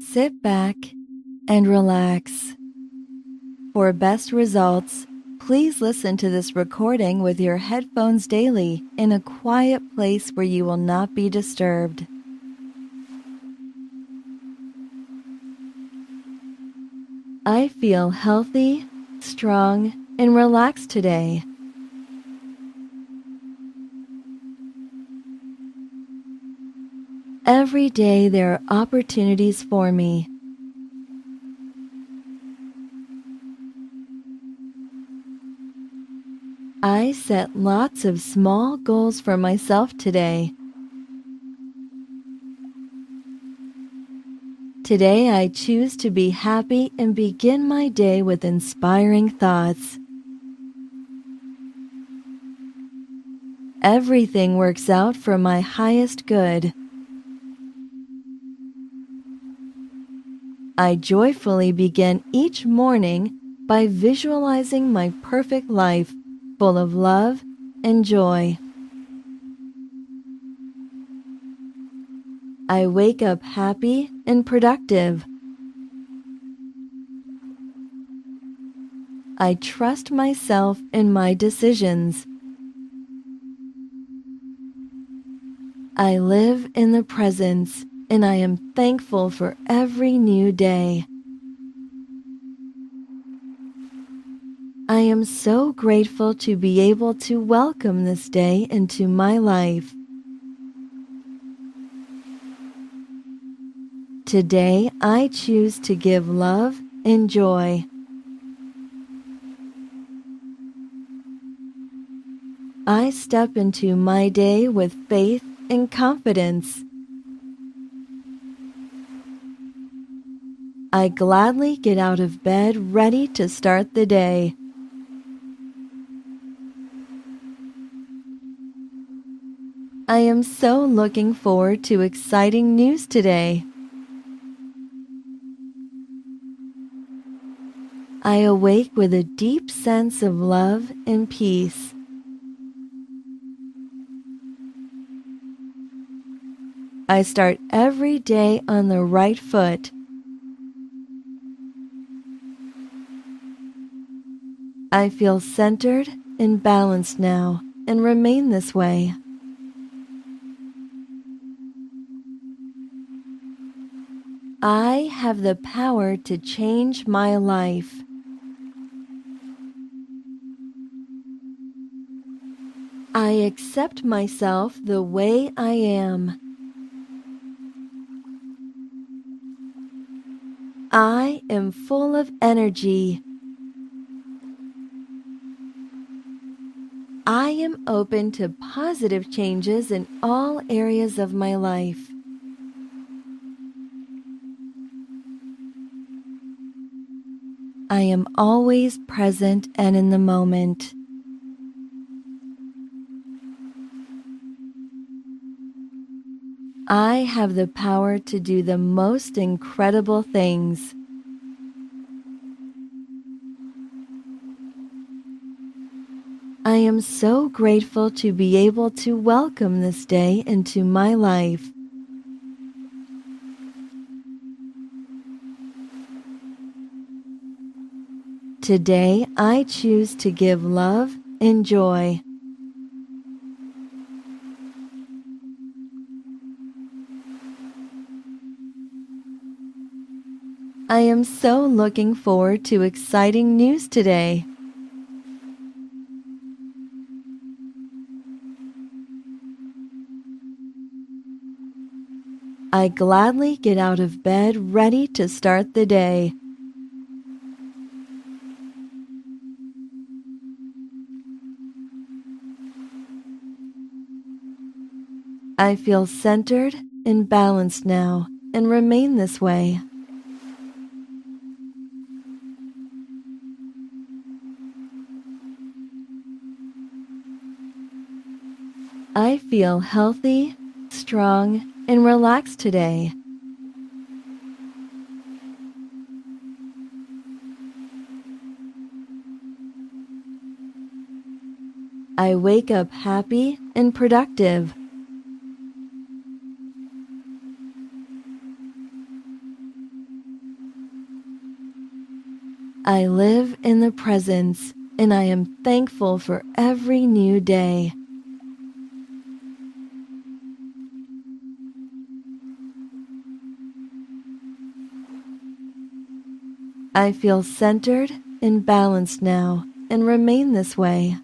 Sit back and relax. For best results, please listen to this recording with your headphones daily in a quiet place where you will not be disturbed. I feel healthy, strong, and relaxed today. Every day there are opportunities for me. I set lots of small goals for myself today. Today I choose to be happy and begin my day with inspiring thoughts. Everything works out for my highest good. I joyfully begin each morning by visualizing my perfect life full of love and joy. I wake up happy and productive. I trust myself in my decisions. I live in the presence and I am thankful for every new day. I am so grateful to be able to welcome this day into my life. Today I choose to give love and joy. I step into my day with faith and confidence. I gladly get out of bed ready to start the day. I am so looking forward to exciting news today. I awake with a deep sense of love and peace. I start every day on the right foot. I feel centered and balanced now and remain this way. I have the power to change my life. I accept myself the way I am. I am full of energy. I am open to positive changes in all areas of my life. I am always present and in the moment. I have the power to do the most incredible things. I am so grateful to be able to welcome this day into my life. Today I choose to give love and joy. I am so looking forward to exciting news today. I gladly get out of bed ready to start the day. I feel centered and balanced now and remain this way. I feel healthy, strong, and relax today. I wake up happy and productive. I live in the presence and I am thankful for every new day. I feel centered and balanced now and remain this way.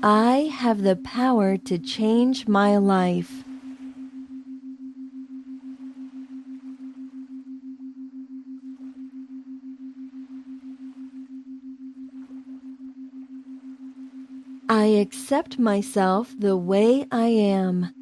I have the power to change my life. I accept myself the way I am.